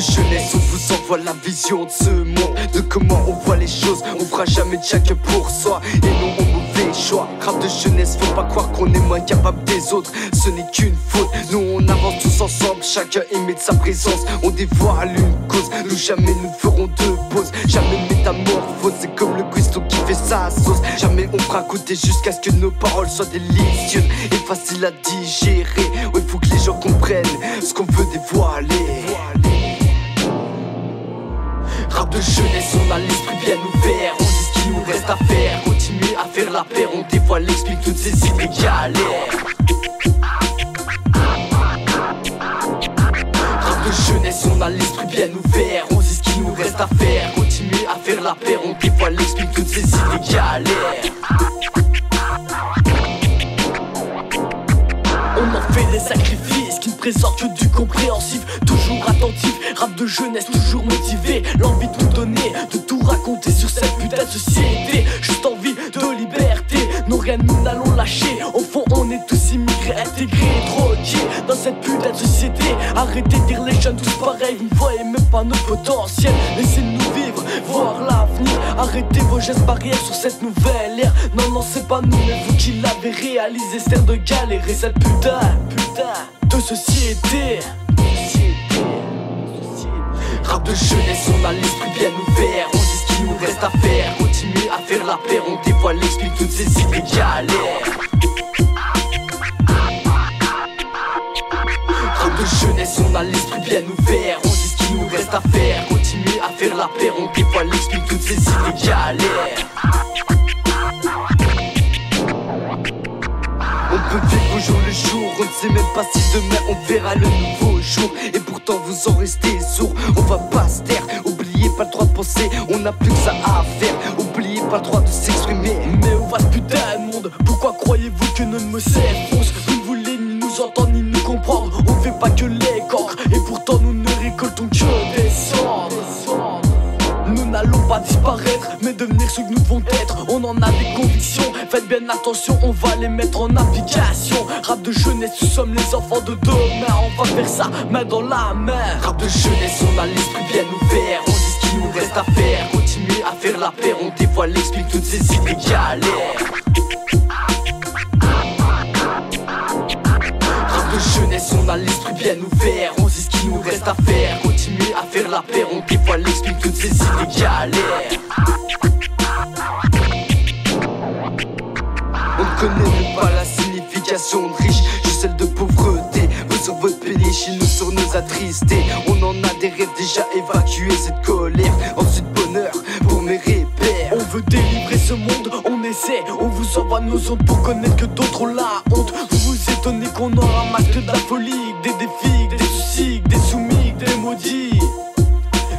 jeunesse, on vous envoie la vision de ce monde, de comment on voit les choses. On fera jamais de chacun pour soi et non au mauvais choix. Rap de jeunesse, faut pas croire qu'on est moins capable des autres. Ce n'est qu'une faute. Nous on avance tous ensemble, chacun émet de sa présence. On dévoile une cause, nous jamais nous ferons de pause. Jamais métamorphose, c'est comme le cuistot qui fait sa sauce. Jamais on fera goûter jusqu'à ce que nos paroles soient délicieuses et faciles à digérer. Ouais, faut que les gens comprennent ce qu'on veut dévoiler. Rap de jeunesse, on a l'esprit bien ouvert. On dit ce qu'il nous reste à faire. Continuer à faire la paire, on dévoile, explique toutes ces idées galères. Rap de jeunesse, on a l'esprit bien ouvert. On dit ce qu'il nous reste à faire. Continuer à faire la paire, on dévoile, explique toutes ces idées galères. Présentent que du compréhensif, toujours attentif, rap de jeunesse, toujours motivé, l'envie de nous donner, de tout raconter sur cette putain de société, juste envie de liberté, non rien nous n'allons lâcher, au fond on est tous immigrés, intégrés, drogués dans cette putain de société, arrêtez de dire les jeunes tous pareils, vous ne voyez même pas nos potentiels, laissez-nous vivre, voir l'avenir, arrêtez vos gestes barrières sur cette nouvelle ère, non non c'est pas nous mais vous qui l'avez réalisé, c'est de galérer cette putain, putain société. Rap de jeunesse, on a l'esprit bien ouvert. On dit ce qu'il nous reste à faire. Continuer à faire la paire, on dévoile, explique toutes ces idées galères. Rap de jeunesse, on a l'esprit bien ouvert. On dit ce qu'il nous reste à faire. Continuer à faire la paire, on dévoile, explique toutes ces idées galères. On peut vivre au jour le jour, on ne sait même pas si demain on verra le nouveau jour. Et pourtant vous en restez sourds, on va pas se taire. Oubliez pas le droit de penser, on n'a plus que ça à faire. Oubliez pas le droit de s'exprimer. Mais où va ce putain de monde? Pourquoi croyez-vous que nos mots s'enfoncent Vous ne voulez ni nous entendre ni nous comprendre. On fait pas que les cancres, et pourtant nous ne récoltons que des cendres. Nous n'allons pas disparaître, mais devenir ce que nous devons être. On en a des convictions, faites bien attention, on va les mettre en application. Rap de jeunesse, nous sommes les enfants de demain. On va faire ça, main dans la main. Rap de jeunesse, on a l'esprit bien ouvert. On dit ce qu'il nous reste à faire. Continuer à faire la paire, on dévoile, explique toutes ces idées galères. Rap de jeunesse, on a l'esprit bien ouvert. On dit ce qu'il nous reste à faire. Continuer à faire la paire, on dévoile, explique toutes ces idées galères. Nous sur nos attristés. On en a des rêves déjà évacués, cette colère. Ensuite, bonheur pour mes repères. On veut délivrer ce monde, on essaie. On vous envoie nos ondes pour connaître que d'autres ont la honte. Vous vous étonnez qu'on aura un masque de la folie, des défis, des soucis, des soumis, des maudits.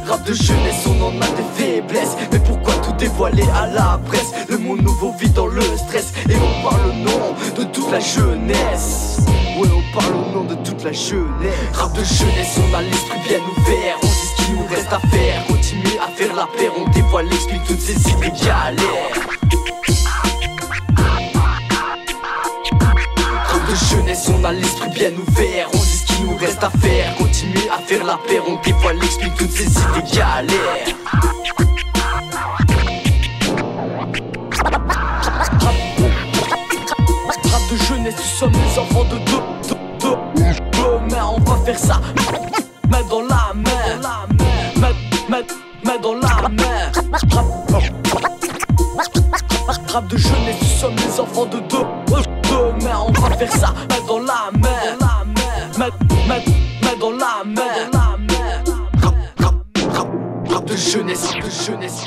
Rap de jeunesse, on en a des faiblesses. Mais pourquoi tout dévoiler à la presse? Le monde nouveau vit dans le stress. Et on parle au nom de toute la jeunesse. Ouais, on parle au nom de toute la jeunesse. Rap de jeunesse, on a l'esprit bien ouvert. On dit ce qu'il nous reste à faire. Continuer à faire la paire, on dévoile, explique toutes ces idées galères. Jeunesse, on a l'esprit bien ouvert. On dit ce qu'il nous reste à faire. Continuer à faire la paire, on dévoile, explique toutes ces idées galères. De jeunesse, nous sommes les enfants de faire ça. Main dans la main. Main, main, main dans la main. Rap, de jeunesse, nous sommes les enfants de deux. Demain, on va faire ça. Main dans la main. Main, main, main dans la main. Rap, rap, rap, rap de jeunesse, rap de jeunesse.